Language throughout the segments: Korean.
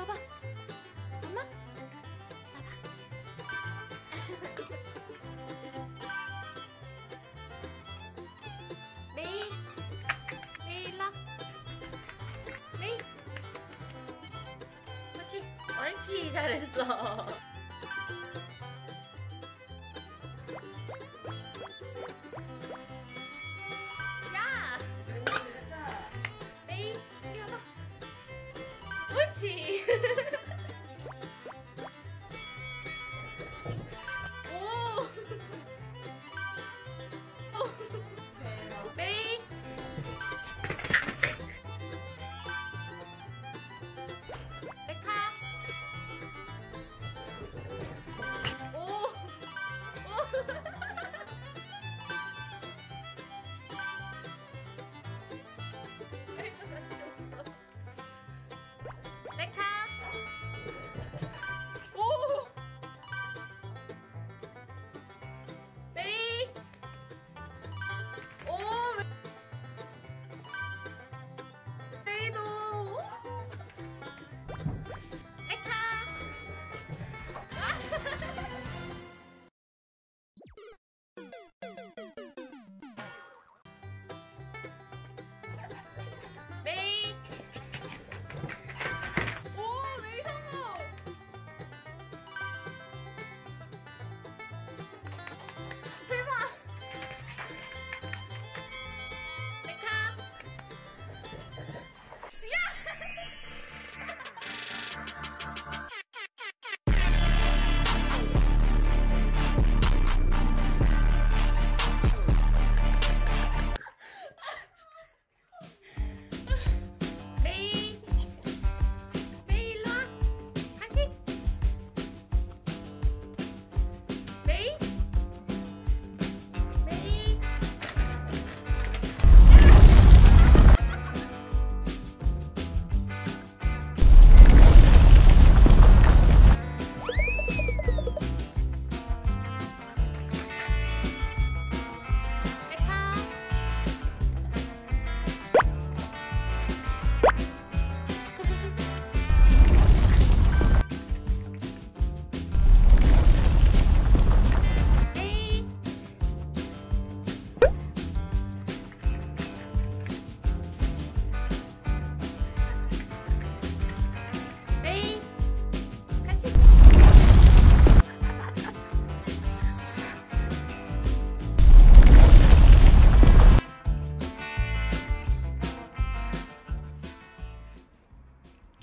일로 와봐. 엄마? 와봐. 메이, 메이 일로 와. 메이. 그렇지, 옳지, 잘했어. 옳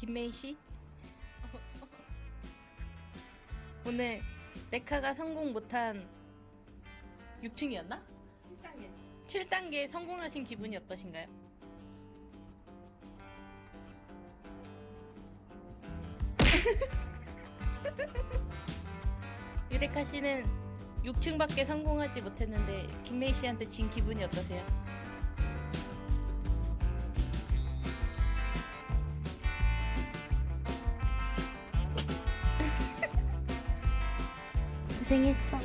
김메이 씨. 오늘 레카가 성공 못한 6층이었나? 7단계. 7단계 성공하신 기분이 어떠신가요? 유레카 씨는 6층밖에 성공하지 못했는데 김메이 씨한테 진 기분이 어떠세요? 고생했어.